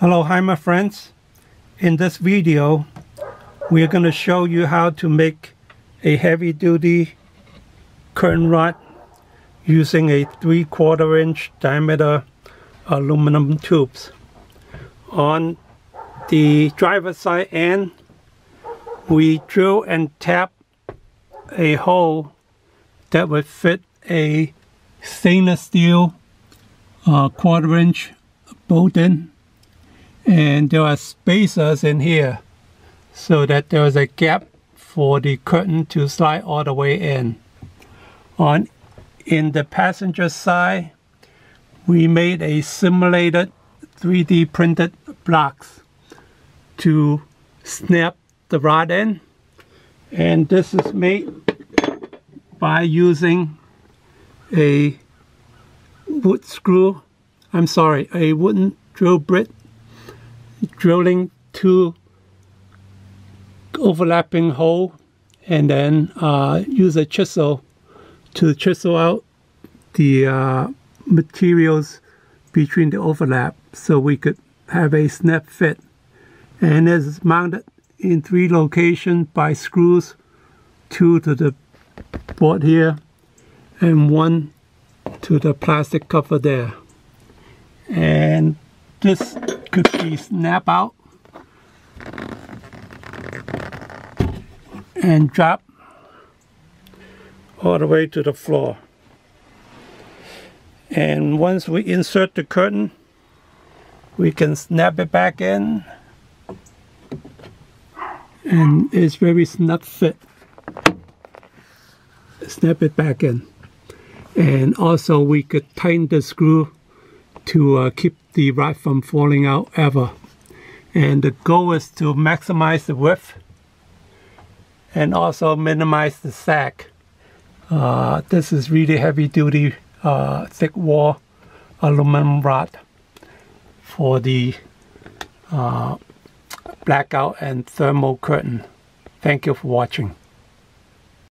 Hello, hi my friends. In this video, we're going to show you how to make a heavy-duty curtain rod using a 3 quarter inch diameter aluminum tubes. On the driver's side end, we drill and tap a hole that would fit a stainless steel uh, quarter inch bolt in and there are spacers in here so that there is a gap for the curtain to slide all the way in. On in the passenger side we made a simulated 3D printed blocks to snap the rod in and this is made by using a wood screw I'm sorry a wooden drill bit drilling two overlapping hole and then uh, use a chisel to chisel out the uh, materials between the overlap so we could have a snap fit. And it's mounted in three locations by screws two to the board here and one to the plastic cover there. And this could be snap out and drop all the way to the floor. And once we insert the curtain we can snap it back in. And it's very snug fit. Snap it back in. And also we could tighten the screw to uh, keep the rod from falling out ever. And the goal is to maximize the width and also minimize the sag. Uh, this is really heavy duty uh, thick wall aluminum rod for the uh, blackout and thermal curtain. Thank you for watching